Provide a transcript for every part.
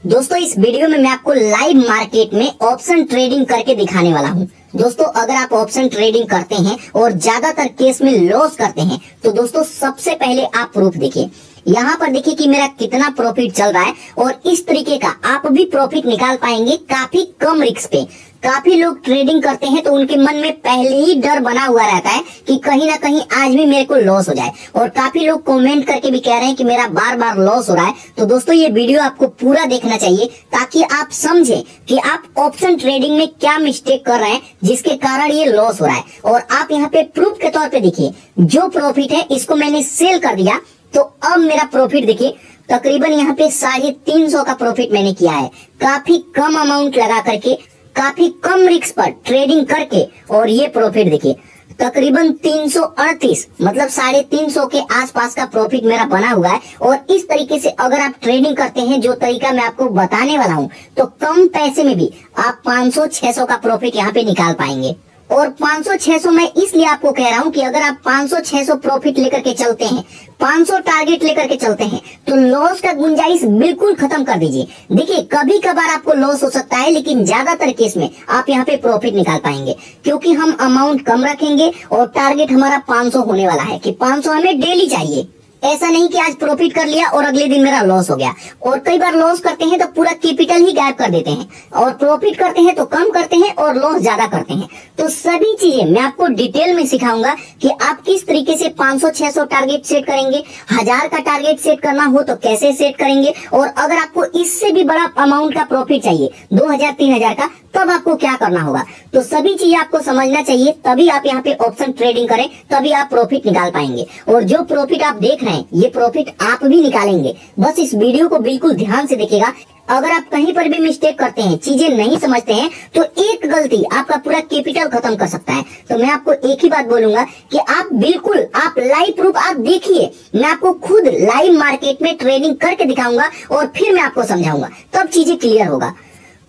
दोस्तों, इस वीडियो में मैं आपको लाइव मार्केट में ऑप्शन ट्रेडिंग करके दिखाने वाला हूँ। दोस्तों, अगर आप ऑप्शन ट्रेडिंग करते हैं और ज़्यादातर केस में लॉस करते हैं तो दोस्तों, सबसे पहले आप प्रूफ देखिए। यहाँ पर देखिए कि मेरा कितना प्रॉफिट चल रहा है और इस तरीके का आप भी प्रॉफिट निकाल पाएँगे काफ़ी कम रिस्क पे। काफ़ी लोग ट्रेडिंग करते हैं तो उनके मन में पहले ही डर बना हुआ रहता है कि कहीं ना कहीं आज भी मेरे को लॉस हो जाए। और काफ़ी लोग कमेंट करके भी कह रहे हैं कि मेरा बार बार लॉस हो रहा है। तो दोस्तों, ये वीडियो आपको पूरा देखना चाहिए ताकि आप समझे कि आप ऑप्शन ट्रेडिंग में क्या मिस्टेक कर रहे हैं, जिसके कारण ये लॉस हो रहा है। और आप यहाँ पे प्रूफ के तौर पे देखिए, जो प्रॉफिट है, इसको मैंने सेल कर दिया। तो अब मेरा प्रॉफिट देखिए, तकरीबन यहाँ पे साढ़े तीन सौ का प्रॉफिट मैंने किया है। काफ़ी कम अमाउंट लगा करके काफ़ी कम रिस्क पर ट्रेडिंग करके और ये प्रॉफिट देखिए, तकरीबन 338 मतलब साढ़े तीन सौ के आसपास का प्रॉफिट मेरा बना हुआ है। और इस तरीके से अगर आप ट्रेडिंग करते हैं, जो तरीका मैं आपको बताने वाला हूँ तो कम पैसे में भी आप 500-600 का प्रॉफिट यहाँ पे निकाल पाएँगे। और 500-600 मैं इसलिए आपको कह रहा हूँ कि अगर आप 500-600 प्रॉफिट लेकर के चलते हैं 500 टारगेट लेकर के चलते हैं तो लॉस का गुंजाइश बिल्कुल खत्म कर दीजिए। देखिए कभी कभार आपको लॉस हो सकता है, लेकिन ज़्यादातर केस में आप यहाँ पे प्रॉफिट निकाल पाएँगे, क्योंकि हम अमाउंट कम रखेंगे और टारगेट हमारा 500 होने वाला है कि 500 हमें डेली चाहिए। ऐसा नहीं कि आज प्रॉफिट कर लिया और अगले दिन मेरा लॉस हो गया। और कई बार लॉस करते हैं तो पूरा कैपिटल ही गायब कर देते हैं। और प्रॉफिट करते हैं तो कम करते हैं और लॉस ज़्यादा करते हैं। तो सभी चीज़ें मैं आपको डिटेल में सिखाऊँगा कि आप किस तरीके से 500-600 टारगेट सेट करेंगे। हज़ार का टारगेट सेट करना हो तो कैसे सेट करेंगे? और अगर आपको इससे भी बड़ा अमाउंट का प्रॉफिट चाहिए, दो हज़ार, तीन हज़ार का, तब आपको क्या करना होगा? तो सभी चीज़ें आपको समझना चाहिए, तभी आप यहाँ पे ऑप्शन ट्रेडिंग करें, तभी आप प्रॉफिट निकाल पाएँगे। और जो प्रॉफिट आप देख रहे हैं, ये प्रॉफिट आप भी निकालेंगे। बस इस वीडियो को बिल्कुल ध्यान से देखिएगा। अगर आप कहीं पर भी मिस्टेक करते हैं, चीज़ें नहीं समझते हैं तो एक गलती आपका पूरा कैपिटल खत्म कर सकता है। तो मैं आपको एक ही बात बोलूँगा कि आप बिल्कुल, आप लाइव प्रूफ आप देखिए। मैं आपको खुद लाइव मार्केट में ट्रेडिंग करके दिखाऊँगा और फिर मैं आपको समझाऊँगा। तब चीज़ें क्लियर होगा।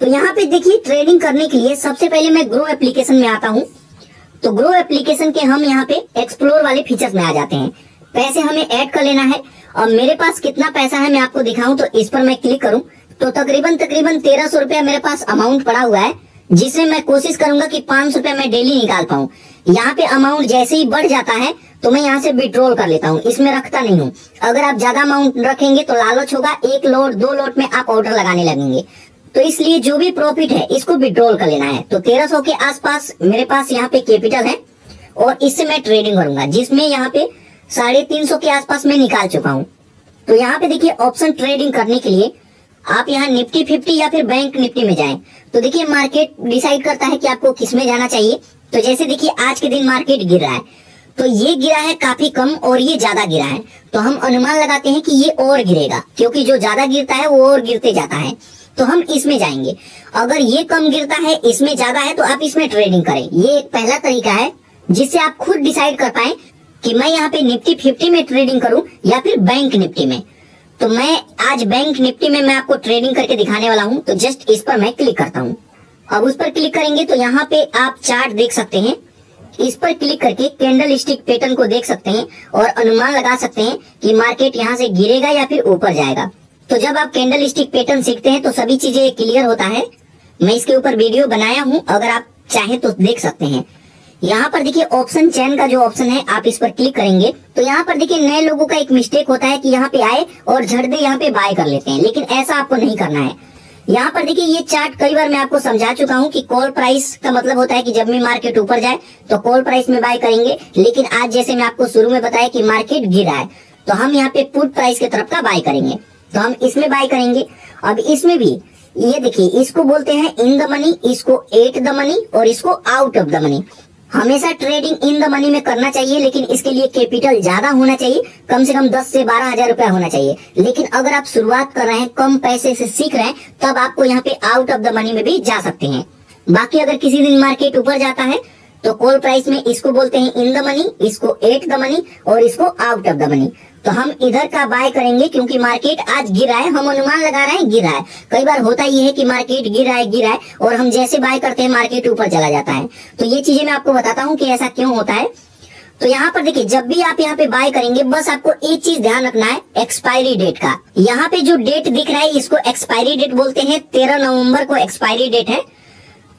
तो यहाँ पे देखिए ट्रेडिंग करने के लिए सबसे पहले मैं ग्रो एप्लीकेशन में आता हूँ। तो ग्रो एप्लीकेशन के हम यहाँ पे एक्सप्लोर वाले फीचर्स में आ जाते हैं। पैसे हमें ऐड कर लेना है। और मेरे पास कितना पैसा है मैं आपको दिखाऊँ तो इस पर मैं क्लिक करूँ। तो तकरीबन तकरीबन तेरह सौ रुपया मेरे पास अमाउंट पड़ा हुआ है जिसमें मैं कोशिश करूँगा कि पाँच सौ रुपया मैं डेली निकाल पाऊँ। यहाँ पे अमाउंट जैसे ही बढ़ जाता है तो मैं यहाँ से विड्रॉल कर लेता हूँ। इसमें रखता नहीं हूँ। अगर आप ज़्यादा अमाउंट रखेंगे तो लालच होगा, एक लोड दो लोट में आप ऑर्डर लगाने लगेंगे। तो इसलिए जो भी प्रॉफिट है, इसको विड्रॉल कर लेना है। तो तेरह सौ के आसपास मेरे पास यहाँ पे कैपिटल है, और इससे मैं ट्रेडिंग करूँगा, जिसमें यहाँ पे साढ़े तीन सौ के आसपास मैं निकाल चुका हूँ। तो यहाँ पे देखिए ऑप्शन ट्रेडिंग करने के लिए आप यहाँ निफ्टी फिफ्टी या फिर बैंक निफ्टी में जाएँ। तो देखिए मार्केट डिसाइड करता है कि आपको किसमें जाना चाहिए। तो जैसे देखिए, आज के दिन मार्केट गिर रहा है। तो ये गिरा है काफ़ी कम और ये ज़्यादा गिरा है। तो हम अनुमान लगाते हैं कि ये और गिरेगा, क्योंकि जो ज़्यादा गिरता है, वो और गिरते जाता है। तो हम इसमें जाएँगे। अगर ये कम गिरता है, इसमें ज़्यादा है तो आप इसमें ट्रेडिंग करें। ये एक पहला तरीका है, जिससे आप खुद डिसाइड कर पाए कि मैं यहाँ पे निफ्टी फिफ्टी में ट्रेडिंग करूँ या फिर बैंक निफ्टी में। तो मैं आज बैंक निफ्टी में मैं आपको ट्रेडिंग करके दिखाने वाला हूँ तो जस्ट इस पर मैं क्लिक करता हूँ। अब उस पर क्लिक करेंगे तो यहाँ पे आप चार्ट देख सकते हैं। इस पर क्लिक करके कैंडल स्टिक पैटर्न को देख सकते हैं और अनुमान लगा सकते हैं कि मार्केट यहाँ से गिरेगा या फिर ऊपर जाएगा। तो जब आप कैंडल स्टिक पैटर्न सीखते हैं तो सभी चीज़ें क्लियर होता है। मैं इसके ऊपर वीडियो बनाया हूँ, अगर आप चाहे तो देख सकते हैं। यहाँ पर देखिए ऑप्शन चैन का जो ऑप्शन है, आप इस पर क्लिक करेंगे। तो यहाँ पर देखिए नए लोगों का एक मिस्टेक होता है कि यहाँ पे आए और झट दे यहाँ पे बाय कर लेते हैं, लेकिन ऐसा आपको नहीं करना है। यहाँ पर देखिए ये चार्ट कई बार मैं आपको समझा चुका हूँ कि कॉल प्राइस का मतलब होता है कि जब भी मार्केट ऊपर जाए तो कॉल प्राइस में बाय करेंगे। लेकिन आज जैसे मैं आपको शुरू में बताया कि मार्केट गिरा है तो हम यहाँ पे पुट प्राइस की तरफ़ का बाय करेंगे। तो हम इसमें बाय करेंगे। अब इसमें भी ये देखिए, इसको बोलते हैं इन द मनी इसको एट द मनी और इसको आउट ऑफ़ द मनी हमेशा ट्रेडिंग इन द मनी में करना चाहिए, लेकिन इसके लिए कैपिटल ज़्यादा होना चाहिए, कम से कम दस से बारह हज़ार रुपया होना चाहिए। लेकिन अगर आप शुरुआत कर रहे हैं, कम पैसे से सीख रहे हैं, तब आपको यहाँ पे आउट ऑफ़ द मनी में भी जा सकते हैं। बाकी अगर किसी दिन मार्केट ऊपर जाता है तो कॉल प्राइस में इसको बोलते हैं इन द मनी इसको एट द मनी और इसको आउट ऑफ़ द मनी तो हम इधर का बाय करेंगे क्योंकि मार्केट आज गिरा है। हम अनुमान लगा रहे हैं गिरा है। कई बार होता ही है कि मार्केट गिरा है गिरा है और हम जैसे बाय करते हैं, मार्केट ऊपर चला जाता है। तो ये चीज़ें मैं आपको बताता हूँ कि ऐसा क्यों होता है। तो यहाँ पर देखिए, जब भी आप यहाँ पे बाय करेंगे, बस आपको एक चीज़ ध्यान रखना है, एक्सपायरी डेट का। यहाँ पे जो डेट दिख रहा है, इसको एक्सपायरी डेट बोलते हैं। तेरह नवंबर को एक्सपायरी डेट है।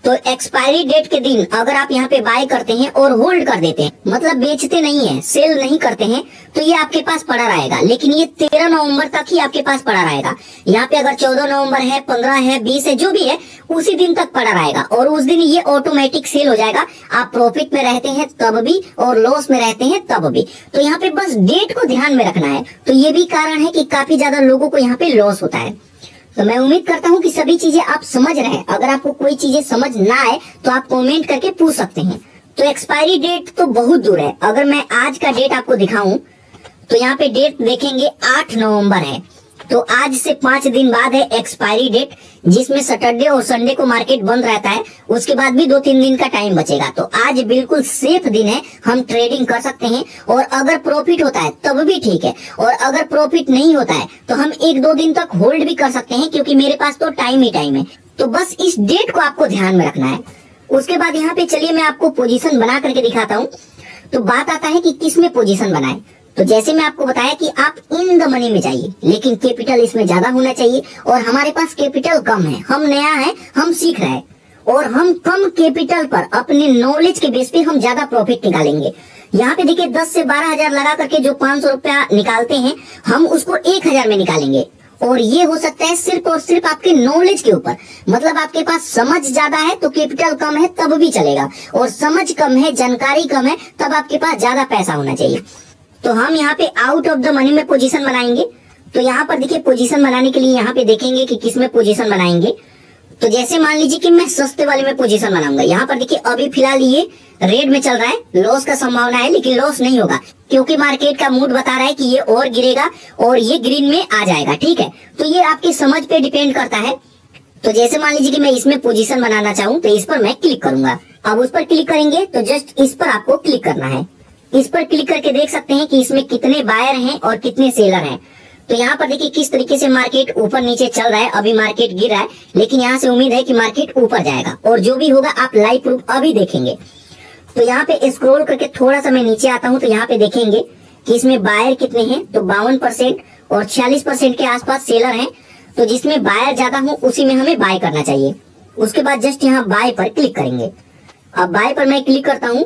तो एक्सपायरी डेट के दिन अगर आप यहाँ पे बाय करते हैं और होल्ड कर देते हैं मतलब बेचते नहीं है सेल नहीं करते हैं तो ये आपके पास पड़ा रहेगा। लेकिन ये तेरह नवंबर तक ही आपके पास पड़ा रहेगा। यहाँ पे अगर चौदह नवंबर है, पंद्रह है, बीस है, जो भी है, उसी दिन तक पड़ा रहेगा। और उस दिन ये ऑटोमेटिक सेल हो जाएगा। आप प्रॉफिट में रहते हैं तब भी और लॉस में रहते हैं तब भी। तो यहाँ पे बस डेट को ध्यान में रखना है। तो ये भी कारण है कि काफ़ी ज़्यादा लोगों को यहाँ पे लॉस होता है। तो मैं उम्मीद करता हूँ कि सभी चीज़ें आप समझ रहे हैं। अगर आपको कोई चीज़ें समझ ना आए तो आप कमेंट करके पूछ सकते हैं। तो एक्सपायरी डेट तो बहुत दूर है। अगर मैं आज का डेट आपको दिखाऊँ तो यहाँ पे डेट देखेंगे आठ नवंबर है। तो आज से पाँच दिन बाद है एक्सपायरी डेट जिसमें सैटरडे और संडे को मार्केट बंद रहता है। उसके बाद भी दो तीन दिन का टाइम बचेगा। तो आज बिल्कुल सेफ़ दिन है। हम ट्रेडिंग कर सकते हैं। और अगर प्रॉफिट होता है, तब भी ठीक है। और अगर प्रॉफिट नहीं होता है तो हम एक दो दिन तक होल्ड भी कर सकते हैं, क्योंकि मेरे पास तो टाइम ही टाइम है। तो बस इस डेट को आपको ध्यान में रखना है। उसके बाद यहाँ पे चलिए मैं आपको पोजीशन बना करके दिखाता हूँ। तो बात आता है कि किसमें पोजीशन बनाए। तो जैसे मैं आपको बताया कि आप इन द मनी में जाइए, लेकिन कैपिटल इसमें ज़्यादा होना चाहिए और हमारे पास कैपिटल कम है। हम नया है, हम सीख रहे हैं। और हम कम कैपिटल पर अपने नॉलेज के बेस पे हम ज़्यादा प्रॉफिट निकालेंगे। यहाँ पे देखिए, दस से बारह हज़ार लगा करके जो पाँच सौ रुपया निकालते हैं, हम उसको एक हज़ार में निकालेंगे। और ये हो सकता है सिर्फ़ और सिर्फ़ आपके नॉलेज के ऊपर। मतलब आपके पास समझ ज़्यादा है तो कैपिटल कम है, तब भी चलेगा। और समझ कम है, जानकारी कम है, तब आपके पास ज़्यादा पैसा होना चाहिए। तो हम यहाँ पे आउट ऑफ़ द मनी में पोजीशन बनाएँगे। तो यहाँ पर देखिए पोजीशन बनाने के लिए यहाँ पे देखेंगे कि किसमें पोजीशन बनाएँगे। तो जैसे मान लीजिए कि मैं सस्ते वाले में पोजीशन बनाऊँगा। यहाँ पर देखिए, अभी फ़िलहाल ये रेड में चल रहा है। लॉस का संभावना है, लेकिन लॉस नहीं होगा। क्योंकि मार्केट का मूड बता रहा है कि ये और गिरेगा और ये ग्रीन में आ जाएगा, ठीक है? तो ये आपकी समझ पे डिपेंड करता है। तो जैसे मान लीजिए कि मैं इसमें पोजीशन बनाना चाहूँ तो इस पर मैं क्लिक करूँगा। अब उस पर क्लिक करेंगे तो जस्ट इस पर आपको क्लिक करना है। इस पर क्लिक करके देख सकते हैं कि इसमें कितने बायर हैं और कितने सेलर हैं। तो यहाँ पर देखिए किस तरीके से मार्केट ऊपर नीचे चल रहा है। अभी मार्केट गिर रहा है, लेकिन यहाँ से उम्मीद है कि मार्केट ऊपर जाएगा और जो भी होगा आप लाइव प्रूफ अभी देखेंगे। तो यहाँ पे स्क्रोल करके थोड़ा सा मैं नीचे आता हूँ तो यहाँ पे देखेंगे कि इसमें बायर कितने हैं। तो बावन परसेंट और छियालीस परसेंट के आसपास सेलर हैं। तो जिसमें बायर ज़्यादा हो, उसी में हमें बाय करना चाहिए। उसके बाद जस्ट यहाँ बाय पर क्लिक करेंगे। अब बाय पर मैं क्लिक करता हूँ।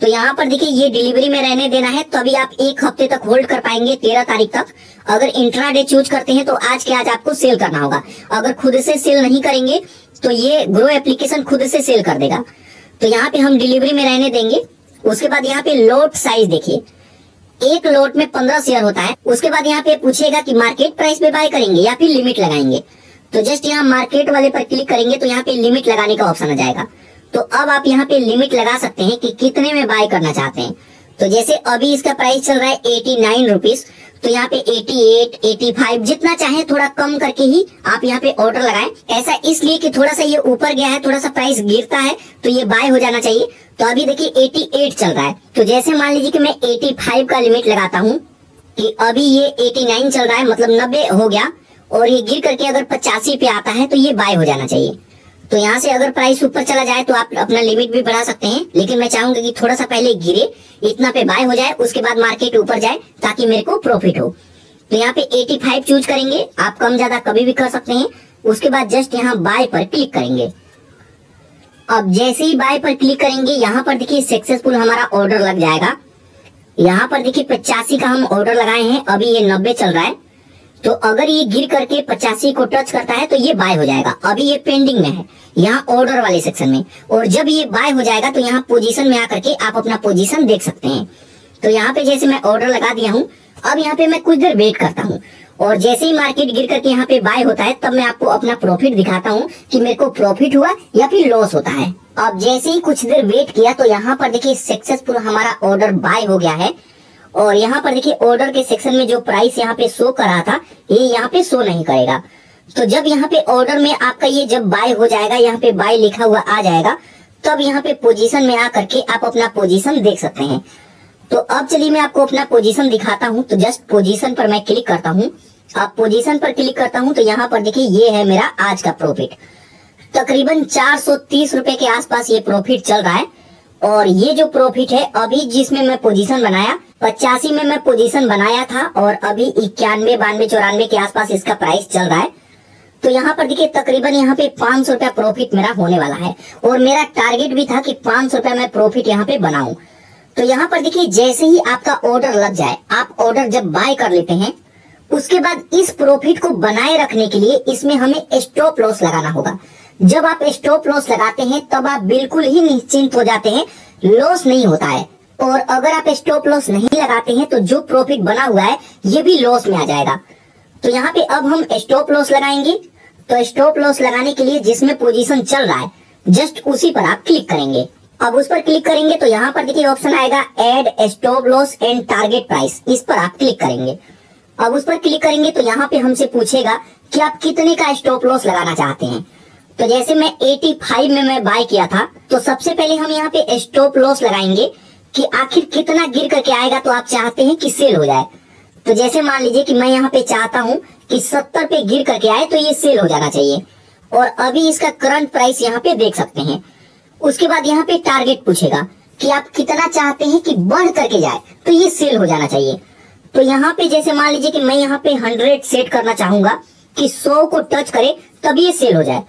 तो यहाँ पर देखिए, ये डिलीवरी में रहने देना है, तभी आप एक हफ़्ते तक होल्ड कर पाएँगे तेरह तारीख तक। अगर इंट्राडे चूज़ करते हैं तो आज के आज आपको सेल करना होगा। अगर खुद से सेल नहीं करेंगे तो ये ग्रो एप्लीकेशन खुद से सेल कर देगा। तो यहाँ पे हम डिलीवरी में रहने देंगे। उसके बाद यहाँ पे लोट साइज़ देखिए। एक लोट में पंद्रह शेयर होता है। उसके बाद यहाँ पे पूछेगा कि मार्केट प्राइस पे बाय करेंगे या फिर लिमिट लगाएँगे। तो जस्ट यहाँ मार्केट वाले पर क्लिक करेंगे तो यहाँ पे लिमिट लगाने का ऑप्शन आ जाएगा। तो अब आप यहाँ पे लिमिट लगा सकते हैं कि कितने में बाय करना चाहते हैं। तो जैसे अभी इसका प्राइस चल रहा है एटी नाइन रुपीज़ तो यहाँ पे 88, 85 जितना चाहे थोड़ा कम करके ही आप यहाँ पे ऑर्डर लगाएँ। ऐसा इसलिए कि थोड़ा सा ये ऊपर गया है थोड़ा सा प्राइस गिरता है तो ये बाय हो जाना चाहिए। तो अभी देखिए 88 चल रहा है। तो जैसे मान लीजिए कि मैं 85 का लिमिट लगाता हूँ कि अभी ये 89 चल रहा है मतलब नब्बे हो गया और ये गिर करके अगर पचासी पे आता है तो ये बाय हो जाना चाहिए। तो यहाँ से अगर प्राइस ऊपर चला जाए तो आप अपना लिमिट भी बढ़ा सकते हैं। लेकिन मैं चाहूँगा कि थोड़ा सा पहले गिरे, इतना पे बाय हो जाए, उसके बाद मार्केट ऊपर जाए, ताकि मेरे को प्रॉफिट हो। तो यहाँ पे 85 चूज़ करेंगे, आप कम ज़्यादा कभी भी कर सकते हैं। उसके बाद जस्ट यहाँ बाय पर क्लिक करेंगे। अब जैसे ही बाय पर क्लिक करेंगे, यहाँ पर देखिए सक्सेसफुल हमारा ऑर्डर लग जाएगा। यहाँ पर देखिए पचासी का हम ऑर्डर लगाए हैं, अभी ये नब्बे चल रहा है। तो अगर ये गिर करके पचासी को टच करता है तो ये बाय हो जाएगा। अभी ये पेंडिंग में है, यहाँ ऑर्डर वाले सेक्शन में। और जब ये बाय हो जाएगा तो यहाँ पोजीशन में आकर के आप अपना पोजीशन देख सकते हैं। तो यहाँ पे जैसे मैं ऑर्डर लगा दिया हूँ, अब यहाँ पे मैं कुछ देर वेट करता हूँ। और जैसे ही मार्केट गिर करके यहाँ पे बाय होता है, तब मैं आपको अपना प्रॉफिट दिखाता हूँ कि मेरे को प्रॉफिट हुआ या फिर लॉस होता है। अब जैसे ही कुछ देर वेट किया तो यहाँ पर देखिए सक्सेसफुल हमारा ऑर्डर बाय हो गया है। और यहाँ पर देखिए ऑर्डर के सेक्शन में जो प्राइस यहाँ पे शो कर रहा था, ये यहाँ पे शो नहीं करेगा। तो जब यहाँ पे ऑर्डर में आपका ये जब बाय हो जाएगा, यहाँ पे बाय लिखा हुआ आ जाएगा, तब यहाँ पे पोजीशन में आकर के आप अपना पोजीशन देख सकते हैं। तो अब चलिए मैं आपको अपना पोजीशन दिखाता हूँ। तो जस्ट पोजीशन पर मैं क्लिक करता हूँ। आप पोजीशन पर क्लिक करता हूँ तो यहाँ पर देखिए, ये है मेरा आज का प्रॉफिट तकरीबन चार सौ तीस रुपए के आसपास ये प्रॉफिट चल रहा है। और ये जो प्रॉफिट है, अभी जिसमें मैं पोजीशन बनाया पचासी में मैं पोजीशन बनाया था और अभी इक्यानवे, बानवे, चौरानवे के आसपास इसका प्राइस चल रहा है। तो यहाँ पर देखिए, तकरीबन यहाँ पे पाँच सौ रुपया प्रॉफिट मेरा होने वाला है। और मेरा टारगेट भी था कि पाँच सौ रुपया मैं प्रॉफिट यहाँ पे बनाऊँ। तो यहाँ पर देखिए, जैसे ही आपका ऑर्डर लग जाए, आप ऑर्डर जब बाय कर लेते हैं, उसके बाद इस प्रॉफिट को बनाए रखने के लिए इसमें हमें स्टॉप लॉस लगाना होगा। जब आप स्टॉप लॉस लगाते हैं, तब आप बिल्कुल ही निश्चिंत हो जाते हैं लॉस नहीं होता है। और अगर आप स्टॉप लॉस नहीं लगाते हैं तो जो प्रॉफिट बना हुआ है, ये भी लॉस में आ जाएगा। तो यहाँ पे अब हम स्टॉप लॉस लगाएँगे। तो स्टॉप लॉस लगाने के लिए जिसमें पोजीशन चल रहा है जस्ट उसी पर आप क्लिक करेंगे। अब उस पर क्लिक करेंगे तो यहाँ पर देखिए ऑप्शन आएगा add stop loss and target price इस पर आप क्लिक करेंगे। अब उस पर क्लिक करेंगे तो यहाँ पे हमसे पूछेगा कि आप कितने का स्टॉप लॉस लगाना चाहते हैं। तो जैसे मैं 85 में मैं बाय किया था तो सबसे पहले हम यहाँ पे स्टॉप लॉस लगाएँगे। कि आखिर कितना गिर करके आएगा तो आप चाहते हैं कि सेल हो जाए। तो जैसे मान लीजिए कि मैं यहाँ पे चाहता हूँ कि 70 पे गिर करके आए तो ये सेल हो जाना चाहिए। और अभी इसका करंट प्राइस यहाँ पे देख सकते हैं। उसके बाद यहाँ पे टारगेट पूछेगा कि आप कितना चाहते हैं कि बढ़ करके जाए तो ये सेल हो जाना चाहिए। तो यहाँ पे जैसे मान लीजिए कि मैं यहाँ पे हंड्रेड सेट करना चाहूँगा कि सौ को टच करे तब ये सेल हो जाए।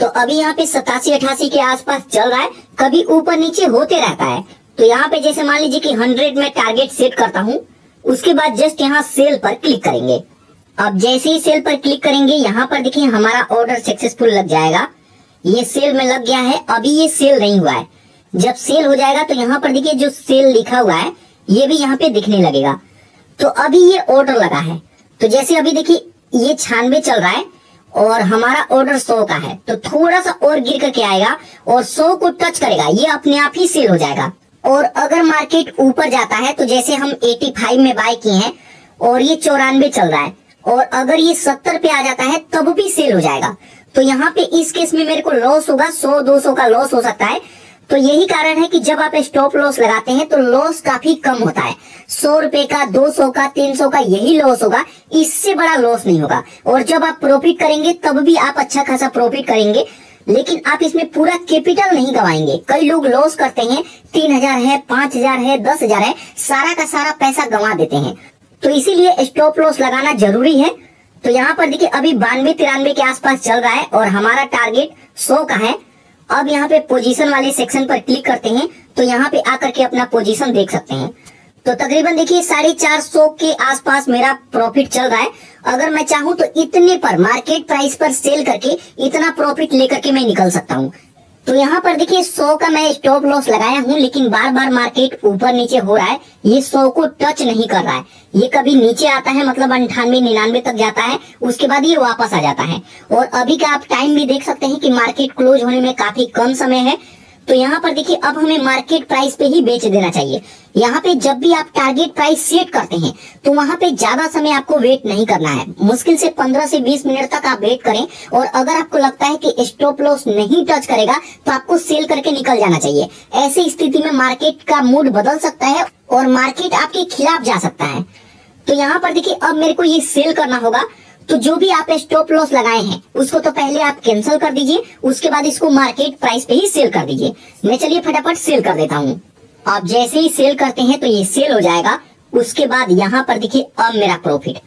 तो अभी यहाँ पे सतासी अठासी के आसपास चल रहा है, कभी ऊपर नीचे होते रहता है। तो यहाँ पे जैसे मान लीजिए कि हंड्रेड में टारगेट सेट करता हूँ, उसके बाद जस्ट यहाँ सेल पर क्लिक करेंगे। अब जैसे ही सेल पर क्लिक करेंगे, यहाँ पर देखिए हमारा ऑर्डर सक्सेसफुल लग जाएगा। ये सेल में लग गया है, अभी ये सेल नहीं हुआ है। जब सेल हो जाएगा तो यहाँ पर देखिए जो सेल लिखा हुआ है, ये भी यहाँ पे दिखने लगेगा। तो अभी ये ऑर्डर लगा है। तो जैसे अभी देखिए, ये छानवे चल रहा है, और हमारा ऑर्डर सौ का है। तो थोड़ा सा और गिर करके आएगा, और सौ को टच करेगा। ये अपने आप ही सेल हो जाएगा। और अगर मार्केट ऊपर जाता है तो जैसे हम 85 में बाय किए हैं, और ये चौरानवे चल रहा है, और अगर ये 70 पे आ जाता है, तब भी सेल हो जाएगा। तो यहाँ पे इस केस में मेरे को लॉस होगा 100 200 का लॉस हो सकता है। तो यही कारण है कि जब आप स्टॉप लॉस लगाते हैं तो लॉस काफ़ी कम होता है। सौ रुपए का, दो सौ का, तीन सौ का, यही लॉस होगा। इससे बड़ा लॉस नहीं होगा। और जब आप प्रॉफिट करेंगे, तब भी आप अच्छा खासा प्रॉफिट करेंगे। लेकिन आप इसमें पूरा कैपिटल नहीं गवाएँगे। कई लोग लॉस करते हैं, तीन हज़ार है, पाँच हज़ार है, दस हज़ार है, सारा का सारा पैसा गंवा देते हैं। तो इसीलिए स्टॉप लॉस लगाना ज़रूरी है। तो यहाँ पर देखिए, अभी बानवे तिरानवे के आसपास चल रहा है और हमारा टारगेट सौ का है। अब यहाँ पे पोजीशन वाले सेक्शन पर क्लिक करते हैं तो यहाँ पे आकर के अपना पोजीशन देख सकते हैं। तो तकरीबन देखिए, साढ़े चार सौ के आसपास मेरा प्रॉफिट चल रहा है। अगर मैं चाहूँ तो इतने पर मार्केट प्राइस पर सेल करके इतना प्रॉफिट लेकर के मैं निकल सकता हूँ। तो यहाँ पर देखिए, सौ का मैं स्टॉप लॉस लगाया हूँ, लेकिन बार बार मार्केट ऊपर नीचे हो रहा है। ये सौ को टच नहीं कर रहा है। ये कभी नीचे आता है मतलब अंठानवे, निन्यानवे तक जाता है, उसके बाद ये वापस आ जाता है। और अभी का आप टाइम भी देख सकते हैं कि मार्केट क्लोज होने में काफ़ी कम समय है। तो यहाँ पर देखिए, अब हमें मार्केट प्राइस पे ही बेच देना चाहिए। यहाँ पे जब भी आप टारगेट प्राइस सेट करते हैं तो वहाँ पे ज़्यादा समय आपको वेट नहीं करना है। मुश्किल से 15 से 20 मिनट तक आप वेट करें और अगर आपको लगता है कि स्टॉप लॉस नहीं टच करेगा तो आपको सेल करके निकल जाना चाहिए। ऐसी स्थिति में मार्केट का मूड बदल सकता है और मार्केट आपके खिलाफ जा सकता है। तो यहाँ पर देखिए, अब मेरे को ये सेल करना होगा। तो जो भी आप स्टॉप लॉस लगाए हैं, उसको तो पहले आप कैंसिल कर दीजिए, उसके बाद इसको मार्केट प्राइस पे ही सेल कर दीजिए। मैं चलिए फटाफट सेल कर देता हूँ। आप जैसे ही सेल करते हैं तो ये सेल हो जाएगा। उसके बाद यहाँ पर देखिए अब मेरा प्रॉफिट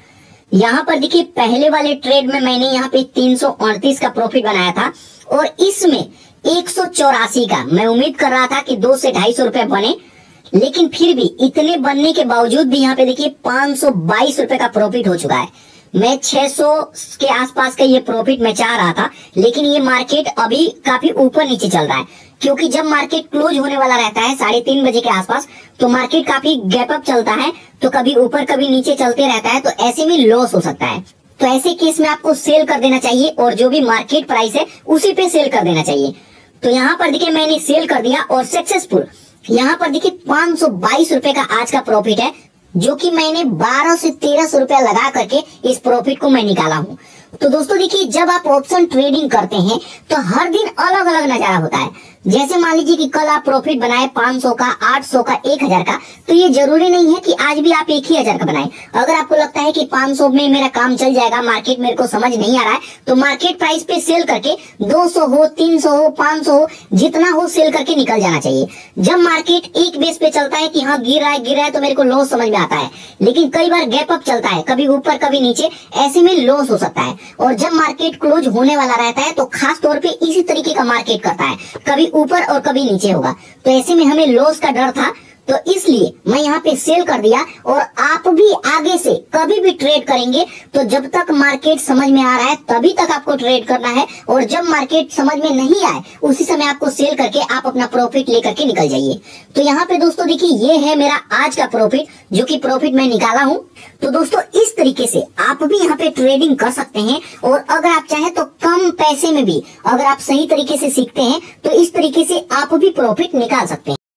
यहाँ पर देखिए पहले वाले ट्रेड में मैंने यहाँ पे तीन सौ अड़तीस का प्रॉफिट बनाया था और इसमें एक सौ चौरासी का। मैं उम्मीद कर रहा था कि दो से ढाई सौ रुपए बने, लेकिन फिर भी इतने बनने के बावजूद भी यहाँ पे देखिए पाँच सौ बाईस रुपए का प्रॉफिट हो चुका है। मैं 600 के आसपास का ये प्रॉफिट मैं चाह रहा था, लेकिन ये मार्केट अभी काफ़ी ऊपर नीचे चल रहा है। क्योंकि जब मार्केट क्लोज होने वाला रहता है, साढ़े तीन बजे के आसपास तो मार्केट काफ़ी गैप अप चलता है तो कभी ऊपर, कभी नीचे चलते रहता है तो ऐसे में लॉस हो सकता है। तो ऐसे केस में आपको सेल कर देना चाहिए, और जो भी मार्केट प्राइस है, उसी पे सेल कर देना चाहिए। तो यहाँ पर देखिए, मैंने सेल कर दिया, और सक्सेसफुल यहाँ पर देखिए, पाँच सौ बाईस का आज का प्रॉफिट है जो कि मैंने 12 से तेरह सौ रुपया लगा करके इस प्रॉफिट को मैं निकाला हूँ। तो दोस्तों देखिए, जब आप ऑप्शन ट्रेडिंग करते हैं तो हर दिन अलग अलग नज़ारा होता है। जैसे मान लीजिए कि कल आप प्रॉफिट बनाए 500 का 800 का 1000 का तो ये ज़रूरी नहीं है कि आज भी आप एक ही हज़ार का बनाए। अगर आपको लगता है कि 500 में मेरा काम चल जाएगा मार्केट मेरे को समझ नहीं आ रहा है तो मार्केट प्राइस पे सेल करके 200 हो 300 हो 500 हो, जितना हो सेल करके निकल जाना चाहिए। जब मार्केट एक बेस पे चलता है कि हाँ गिर रहा है, गिर रहा है तो मेरे को लॉस समझ में आता है। लेकिन कई बार गैप अप चलता है, कभी ऊपर, कभी नीचे, ऐसे में लॉस हो सकता है। और जब मार्केट क्लोज होने वाला रहता है तो खास तौर पे इसी तरीके का मार्केट करता है। कभी ऊपर और कभी नीचे होगा। तो ऐसे में हमें लॉस का डर था तो इसलिए मैं यहाँ पे सेल कर दिया और आप भी आगे से कभी भी ट्रेड करेंगे तो जब तक मार्केट समझ में आ रहा है, तभी तक आपको ट्रेड करना है और जब मार्केट समझ में नहीं आए, उसी समय आपको सेल करके आप अपना प्रॉफिट लेकर के निकल जाइए। तो यहाँ पे दोस्तों देखिए, ये है मेरा आज का प्रॉफिट जो कि प्रॉफिट मैं निकाला हूँ। तो दोस्तों, इस तरीके से आप भी यहाँ पे ट्रेडिंग कर सकते हैं और अगर आप चाहें तो कम पैसे में भी अगर आप सही तरीके से सीखते हैं तो इस तरीके से आप भी प्रॉफिट निकाल सकते हैं।